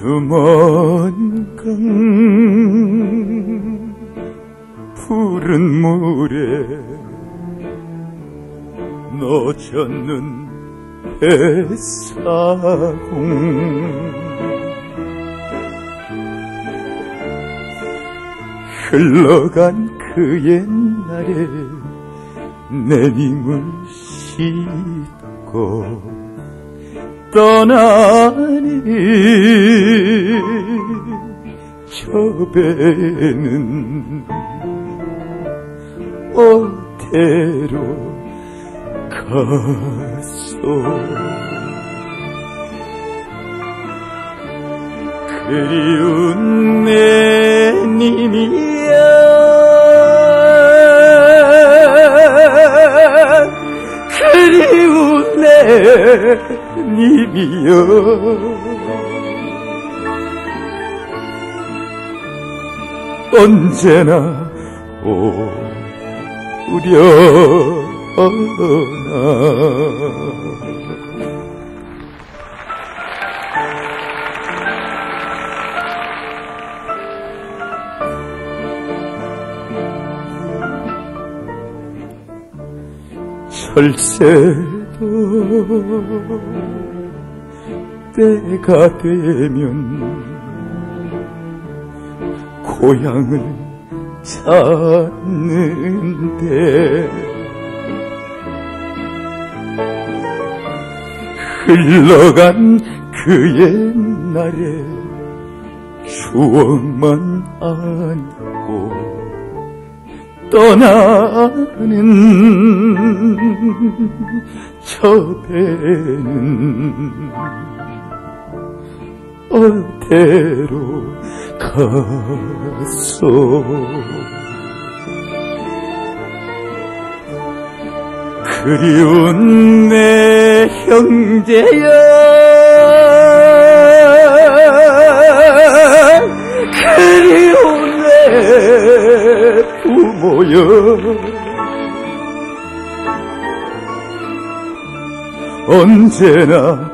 주먼강 푸른 물에 너젖는 햇사공 흘러간 그 옛날에 내 님을 싣고 떠나니 저 배는 어디로 갔소? 그리운 내 님이야. 그리운 내 님이여. 언제나 오려나. 철새도 때가 되면 고향을 찾는데 흘러간 그 옛날에 추억만 안고 떠나는 저 배는 어디로 갔소 그리운 내 형제야 그리운 내 부모여 언제나